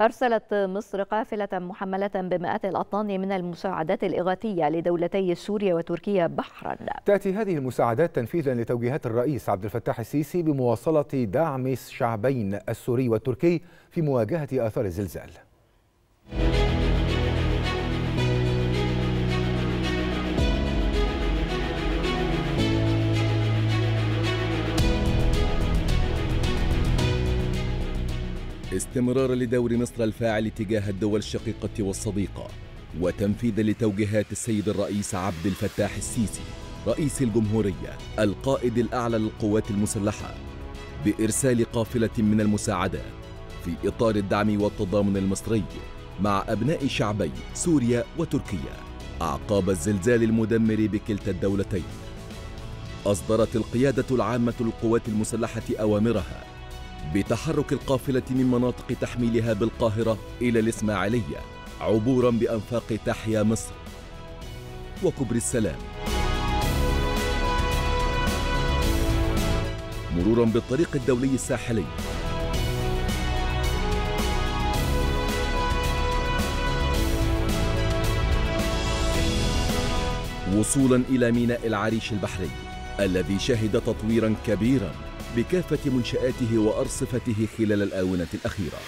أرسلت مصر قافلة محملة بمئات الأطنان من المساعدات الإغاثية لدولتي سوريا وتركيا بحرا. تأتي هذه المساعدات تنفيذا لتوجيهات الرئيس عبد الفتاح السيسي بمواصلة دعم الشعبين السوري والتركي في مواجهة آثار الزلزال. استمرارا لدور مصر الفاعل تجاه الدول الشقيقة والصديقة وتنفيذا لتوجيهات السيد الرئيس عبد الفتاح السيسي رئيس الجمهورية القائد الأعلى للقوات المسلحة بإرسال قافلة من المساعدات في إطار الدعم والتضامن المصري مع أبناء شعبي سوريا وتركيا أعقاب الزلزال المدمر بكلتا الدولتين. أصدرت القيادة العامة للقوات المسلحة أوامرها بتحرك القافلة من مناطق تحميلها بالقاهرة إلى الإسماعيلية عبورا بأنفاق تحيا مصر. وكبر السلام. مرورا بالطريق الدولي الساحلي. وصولا إلى ميناء العريش البحري الذي شهد تطويرا كبيرا. بكافة منشآته وأرصفته خلال الآونة الأخيرة.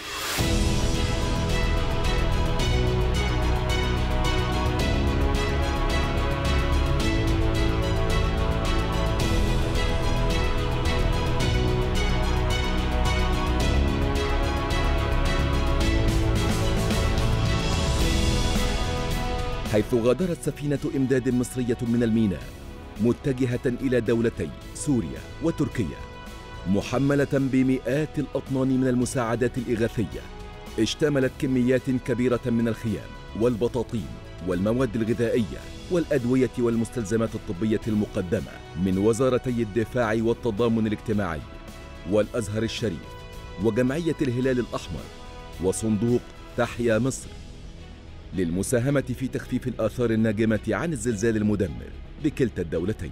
حيث غادرت سفينة إمداد مصرية من الميناء متجهة إلى دولتي سوريا وتركيا. محملة بمئات الأطنان من المساعدات الإغاثية. اشتملت كميات كبيرة من الخيام والبطاطين والمواد الغذائية والأدوية والمستلزمات الطبية المقدمة من وزارتي الدفاع والتضامن الاجتماعي والأزهر الشريف وجمعية الهلال الأحمر وصندوق تحيا مصر. للمساهمة في تخفيف الآثار الناجمة عن الزلزال المدمر بكلتا الدولتين.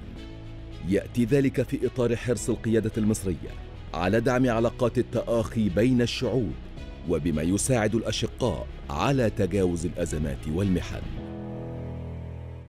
يأتي ذلك في إطار حرص القيادة المصرية على دعم علاقات التآخي بين الشعوب وبما يساعد الأشقاء على تجاوز الأزمات والمحن.